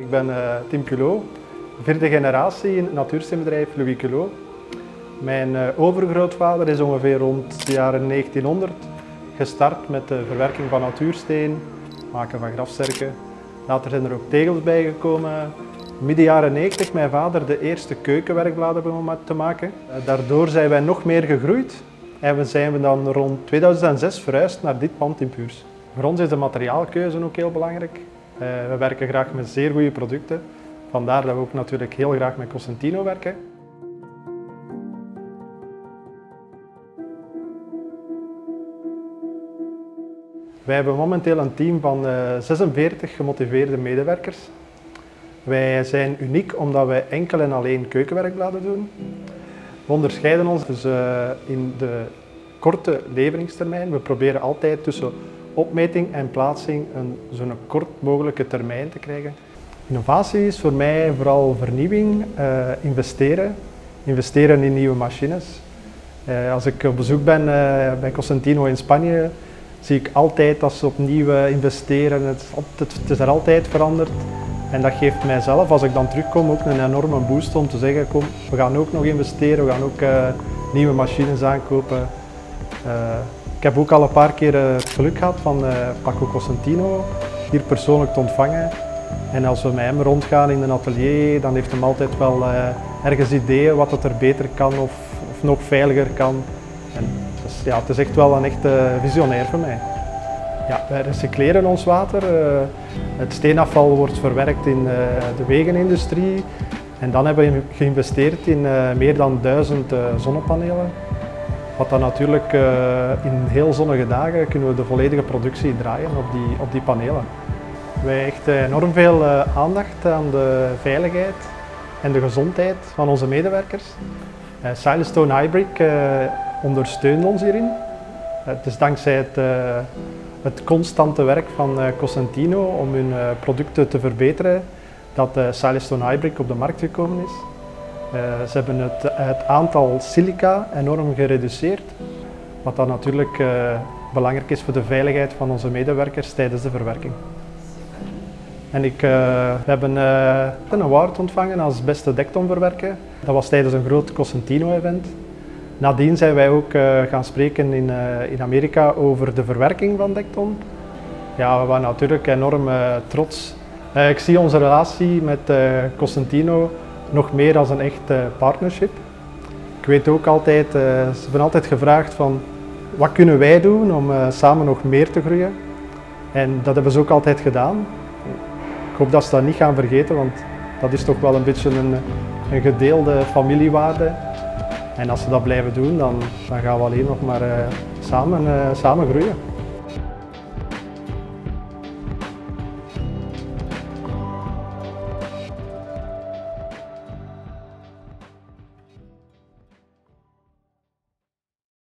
Ik ben uh, Tim Culot, vierde generatie in het natuursteenbedrijf Louis Culot. Mijn uh, overgrootvader is ongeveer rond de jaren 1900 gestart met de verwerking van natuursteen, maken van grafzerken. Later zijn er ook tegels bijgekomen. Midden jaren 90 mijn vader de eerste keukenwerkbladen begonnen te maken. Uh, daardoor zijn wij nog meer gegroeid en we zijn we dan rond 2006 verhuisd naar dit pand in Puurs. Voor ons is de materiaalkeuze ook heel belangrijk. Uh, we werken graag met zeer goede producten. Vandaar dat we ook natuurlijk heel graag met Cosentino werken. Wij hebben momenteel een team van uh, 46 gemotiveerde medewerkers. Wij zijn uniek omdat wij enkel en alleen keukenwerkbladen doen. We onderscheiden ons dus uh, in de korte leveringstermijn. We proberen altijd tussen opmeting en plaatsing een zo'n kort mogelijke termijn te krijgen. Innovatie is voor mij vooral vernieuwing, uh, investeren, investeren in nieuwe machines. Uh, als ik op bezoek ben uh, bij Cosentino in Spanje, zie ik altijd dat ze opnieuw investeren. Het, het is er altijd veranderd. En dat geeft mijzelf, als ik dan terugkom, ook een enorme boost om te zeggen, kom, we gaan ook nog investeren, we gaan ook nieuwe machines aankopen. Ik heb ook al een paar keer het geluk gehad van Paco Cosentino hier persoonlijk te ontvangen. En als we met hem rondgaan in een atelier, dan heeft hij altijd wel ergens ideeën wat het er beter kan of, of nog veiliger kan. En dus, ja, het is echt wel een echte visionair voor mij. Ja, wij recycleren ons water. Het steenafval wordt verwerkt in de wegenindustrie. En dan hebben we geïnvesteerd in meer dan duizend zonnepanelen. Wat dan natuurlijk uh, in heel zonnige dagen kunnen we de volledige productie draaien op die, op die panelen. Wij hechten enorm veel uh, aandacht aan de veiligheid en de gezondheid van onze medewerkers. Uh, Silestone Hybrid ondersteunt ons hierin. Het is dankzij het, het constante werk van Cosentino om hun producten te verbeteren dat Silestone Hybrid op de markt gekomen is. Uh, ze hebben het, aantal silica enorm gereduceerd, wat dan natuurlijk uh, belangrijk is voor de veiligheid van onze medewerkers tijdens de verwerking. En ik, uh, we hebben een award ontvangen als beste dektonverwerker. Dat was tijdens een groot Cosentino-event. Nadien zijn wij ook gaan spreken in, in Amerika over de verwerking van dekton. Ja, we waren natuurlijk enorm trots. ik zie onze relatie met Cosentino nog meer als een echt partnership. Ik weet ook altijd, uh, ze hebben altijd gevraagd van wat kunnen wij doen om uh, samen nog meer te groeien. En dat hebben ze ook altijd gedaan. Ik hoop dat ze dat niet gaan vergeten, want dat is toch wel een beetje een, een gedeelde familiewaarde. En als ze dat blijven doen, dan, dan gaan we alleen nog maar uh, samen, samen groeien.